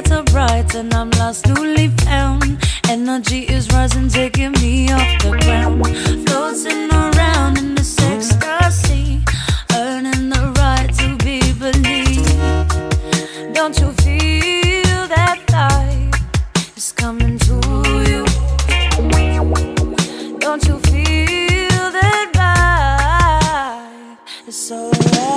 better bright and I'm lost, newly found. Energy is rising, taking me off the ground. Floating around in this ecstasy, earning the right to be believed. Don't you feel that light is coming to you? Don't you feel that light is so right?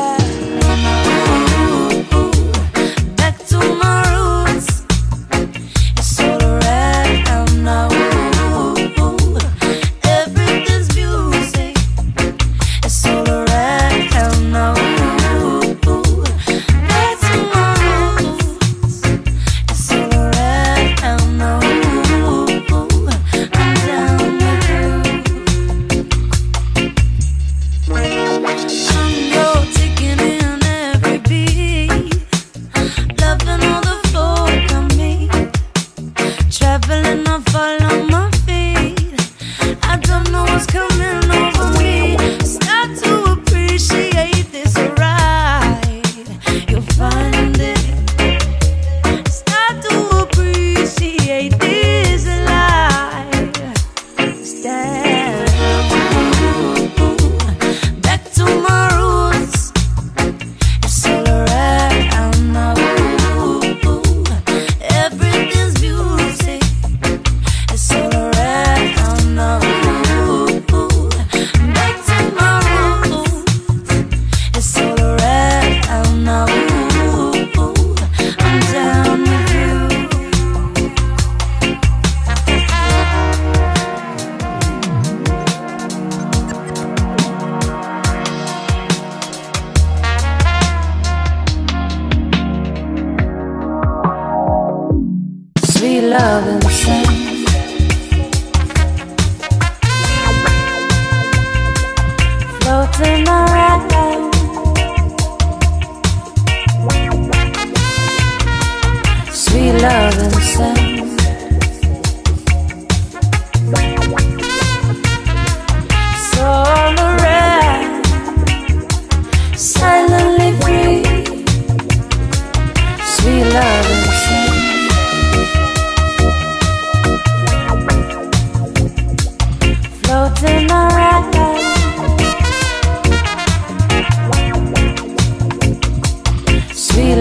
love and sing.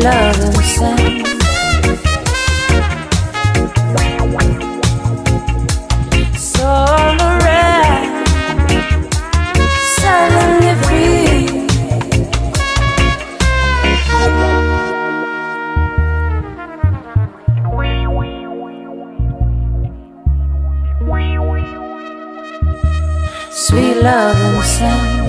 love and sing. Sweet love and sound